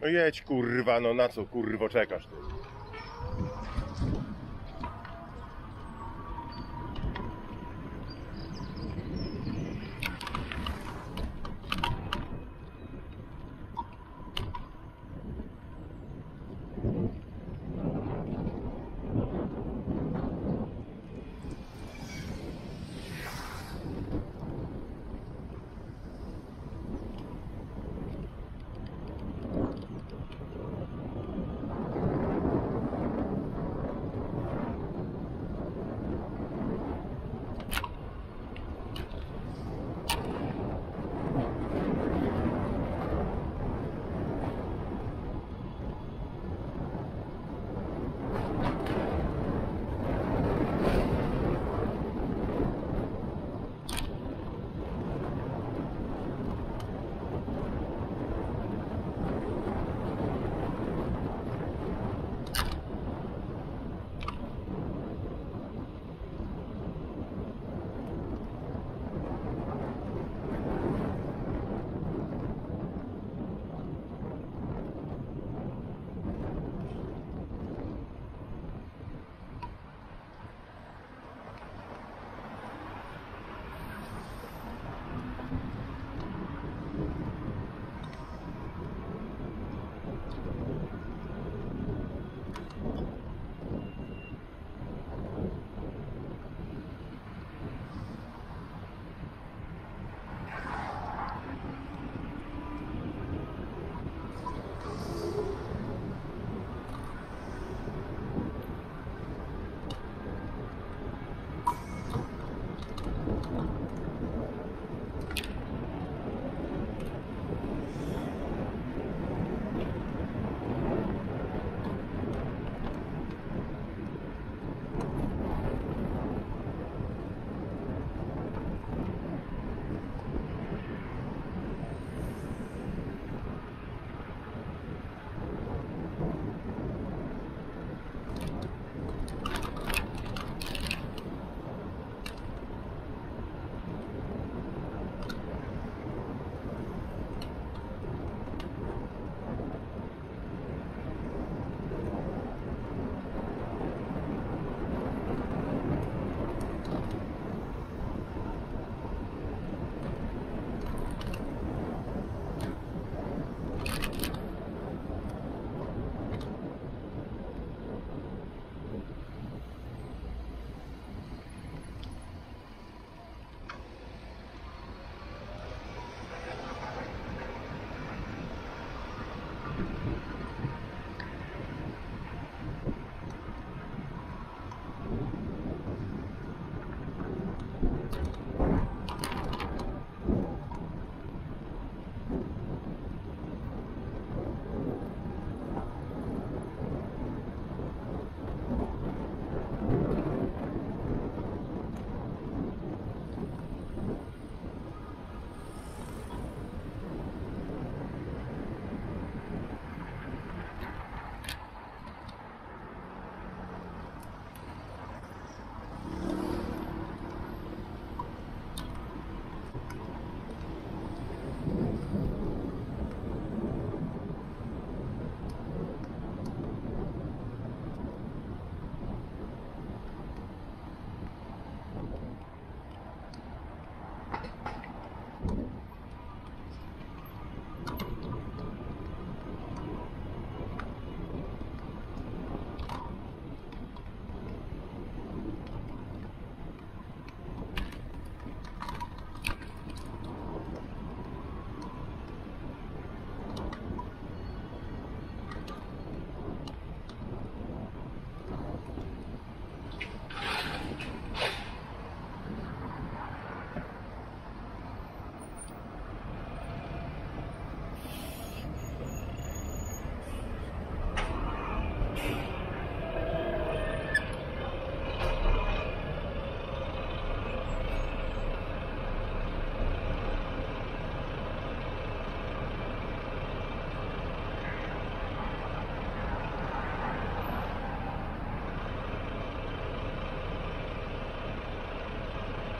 No jedź kurwa, no na co kurwo czekasz ty?